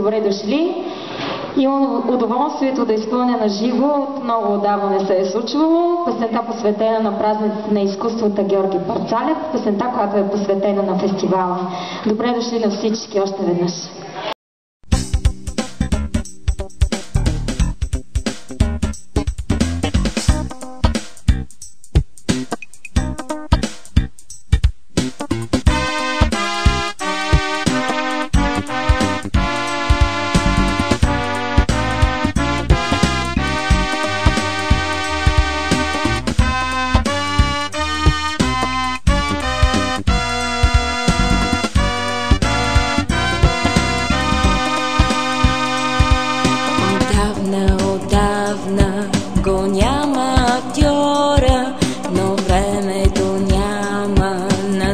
добре дошли. Имам удоволствието да изпълня на живо, от много отдавна се е случвало. Песента посветена на празниците на изкуствата Георги Парцалев, песента, която е посветена на фестивала. Добре дошли на всички още веднъж.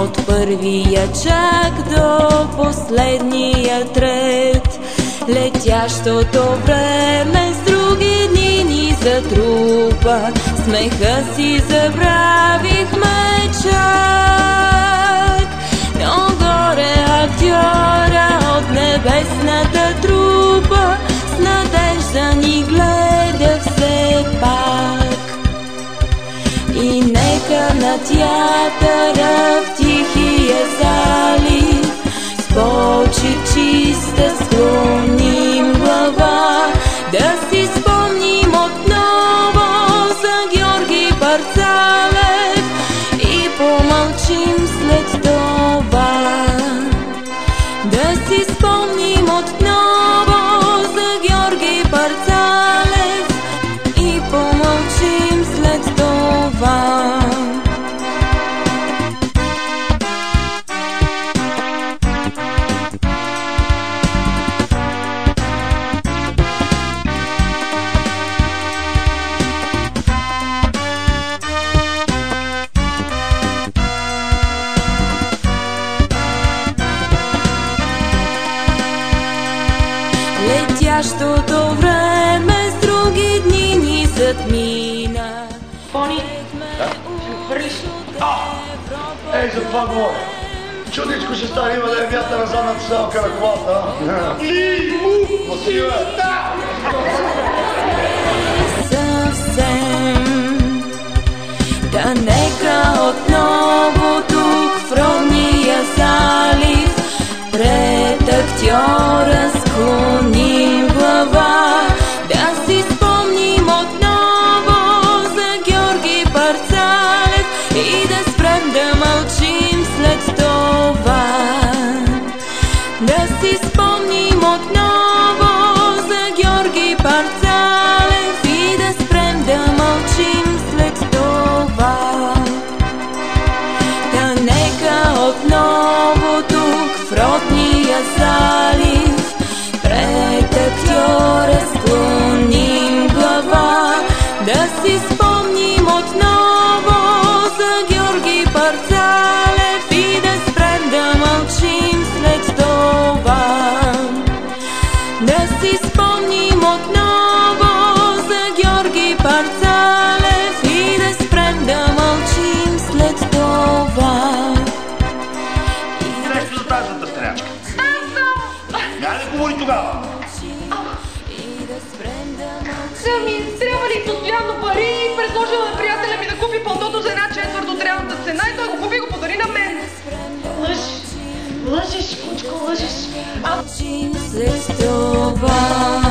От първия чак до последния трет. Летящото време с други дни ни затрупа. Смеха си забравихме чак Но горе актьора от небесната трупа. С надежда ни гледа все пак. И нека на театъра в тихия залив С почет чиста склоним глава Да си спомним отново за Георги Парцалев И помълчим след това. Да си спомним Летящото време с други дни ни затмина. Пони, хвърлиш. Ей, за това говоря. Чудичко ще стане, има да е вята на задната седалка на колата. Лимусина! съвсем. Да нека отново тук в родния залив пред актьора тук в родния залив пред актьора склоним глава. Да Няма да говори тогава. И да спрем да мълчим. Ами, трябва ли постоянно пари? Предложила на приятеля ми да купи пълтото за една четвърт от реалната цена и той го купи и го подари на мен. Лъж. Лъжеш, кучко, лъжеш. А, мълчим след това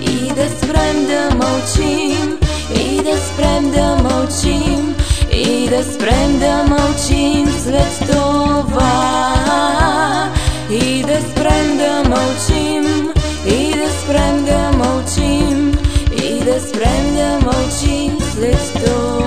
И да спрем да мълчим И да спрем да мълчим И да спрем да мълчим след това спрем да мълчим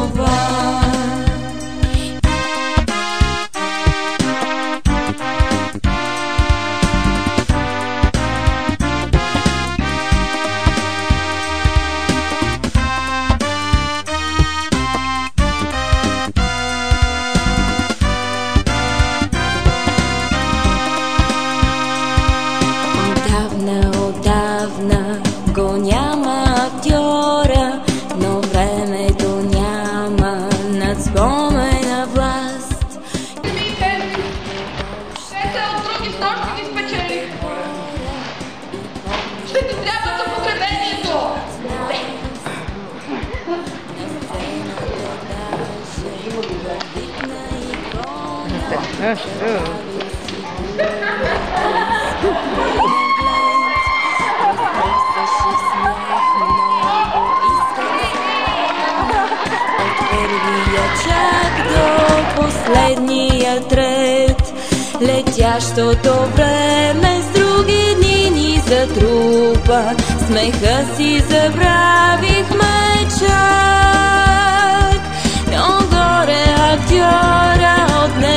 чак до последния трет. Летящото време с други дни ни затрупа, смеха си забравихме чак.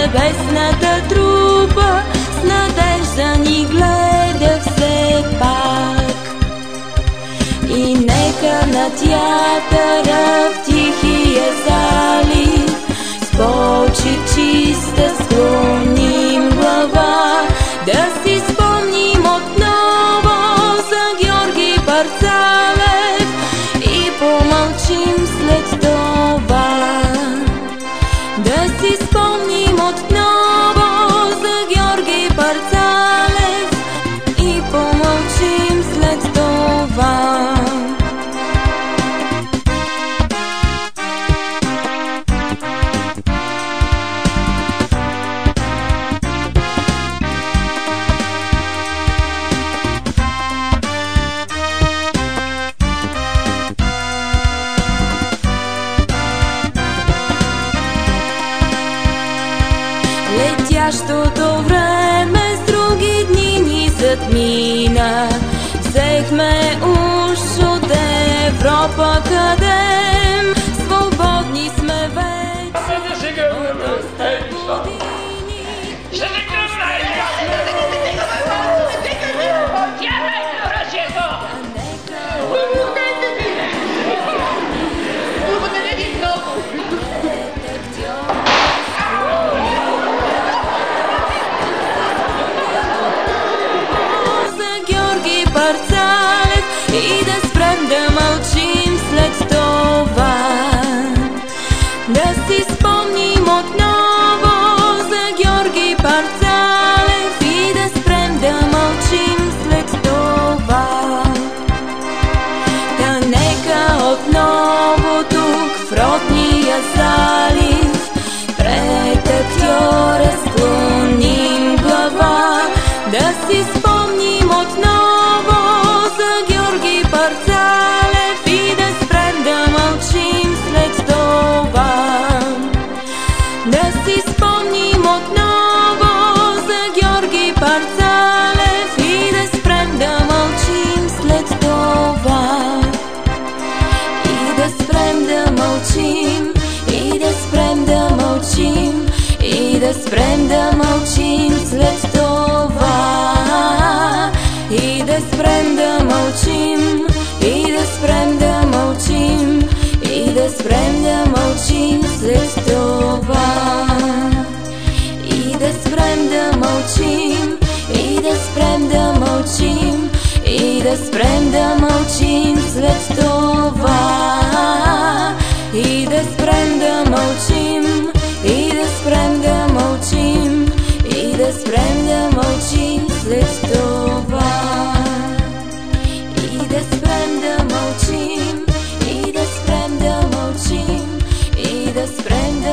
небесната труба с надежда ни гледа все пак. И нека на театъра мина. Взехме уж от Европа, къде да спрем да мълчим след това и да спрем да мълчим, и да спрем да мълчим, и да спрем да мълчим след това. И да спрем да мълчим, и да спрем да мълчим, и да спрем да мълчим след Prendi